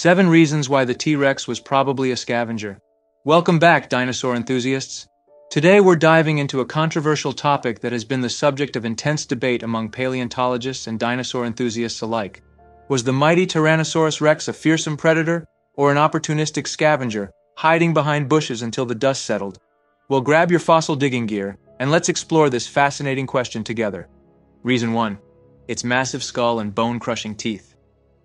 7 Reasons Why the T-Rex Was Probably a Scavenger. Welcome back, dinosaur enthusiasts. Today we're diving into a controversial topic that has been the subject of intense debate among paleontologists and dinosaur enthusiasts alike. Was the mighty Tyrannosaurus rex a fearsome predator or an opportunistic scavenger, hiding behind bushes until the dust settled? Well, grab your fossil digging gear and let's explore this fascinating question together. Reason 1. Its massive skull and bone-crushing teeth.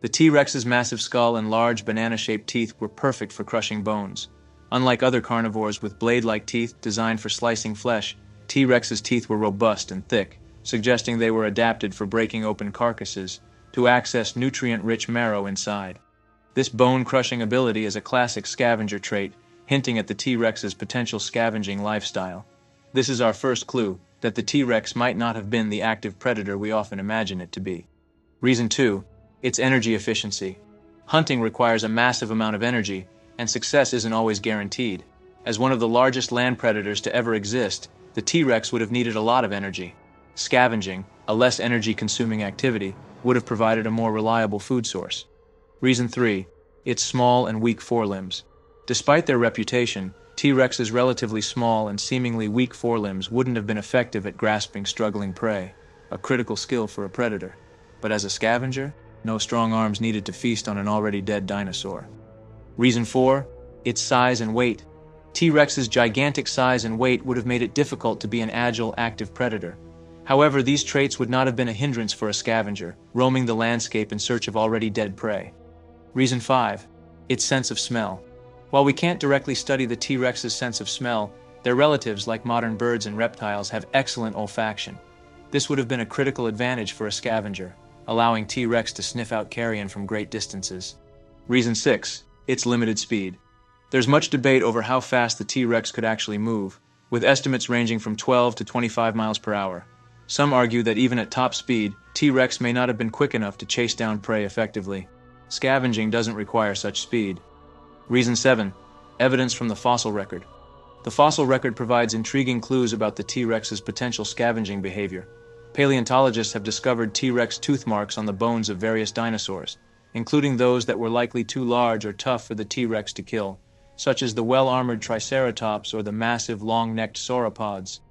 The T-Rex's massive skull and large banana-shaped teeth were perfect for crushing bones. Unlike other carnivores with blade-like teeth designed for slicing flesh, T-Rex's teeth were robust and thick, suggesting they were adapted for breaking open carcasses to access nutrient-rich marrow inside. This bone-crushing ability is a classic scavenger trait, hinting at the T-Rex's potential scavenging lifestyle. This is our first clue that the T-Rex might not have been the active predator we often imagine it to be. Reason 2 its energy efficiency. Hunting requires a massive amount of energy, and success isn't always guaranteed. As one of the largest land predators to ever exist, the T-Rex would have needed a lot of energy. Scavenging, a less energy-consuming activity, would have provided a more reliable food source. Reason 3. Its small and weak forelimbs. Despite their reputation, T-Rex's relatively small and seemingly weak forelimbs wouldn't have been effective at grasping struggling prey, a critical skill for a predator. But as a scavenger, no strong arms needed to feast on an already dead dinosaur. Reason 4. Its size and weight. T-Rex's gigantic size and weight would have made it difficult to be an agile, active predator. However, these traits would not have been a hindrance for a scavenger, roaming the landscape in search of already dead prey. Reason 5. Its sense of smell. While we can't directly study the T-Rex's sense of smell, their relatives, like modern birds and reptiles, have excellent olfaction. This would have been a critical advantage for a scavenger, allowing T-Rex to sniff out carrion from great distances. Reason 6. Its limited speed. There's much debate over how fast the T-Rex could actually move, with estimates ranging from 12 to 25 miles per hour. Some argue that even at top speed, T-Rex may not have been quick enough to chase down prey effectively. Scavenging doesn't require such speed. Reason 7. Evidence from the fossil record. The fossil record provides intriguing clues about the T-Rex's potential scavenging behavior. Paleontologists have discovered T-Rex tooth marks on the bones of various dinosaurs, including those that were likely too large or tough for the T-Rex to kill, such as the well-armored Triceratops or the massive long-necked sauropods.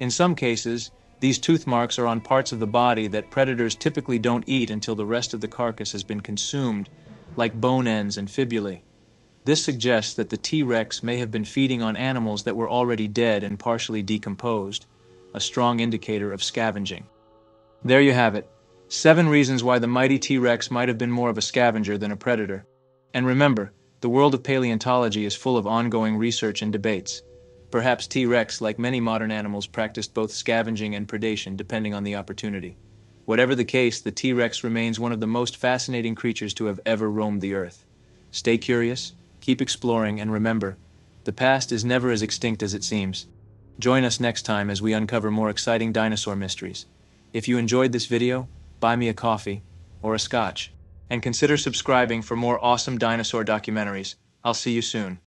In some cases, these tooth marks are on parts of the body that predators typically don't eat until the rest of the carcass has been consumed, like bone ends and fibulae. This suggests that the T-Rex may have been feeding on animals that were already dead and partially decomposed, a strong indicator of scavenging. There you have it. Seven reasons why the mighty T-Rex might have been more of a scavenger than a predator. And remember, the world of paleontology is full of ongoing research and debates. Perhaps T-Rex, like many modern animals, practiced both scavenging and predation depending on the opportunity. Whatever the case, the T-Rex remains one of the most fascinating creatures to have ever roamed the earth. Stay curious, keep exploring, and remember, the past is never as extinct as it seems. Join us next time as we uncover more exciting dinosaur mysteries. If you enjoyed this video, buy me a coffee or a scotch, and consider subscribing for more awesome dinosaur documentaries. I'll see you soon.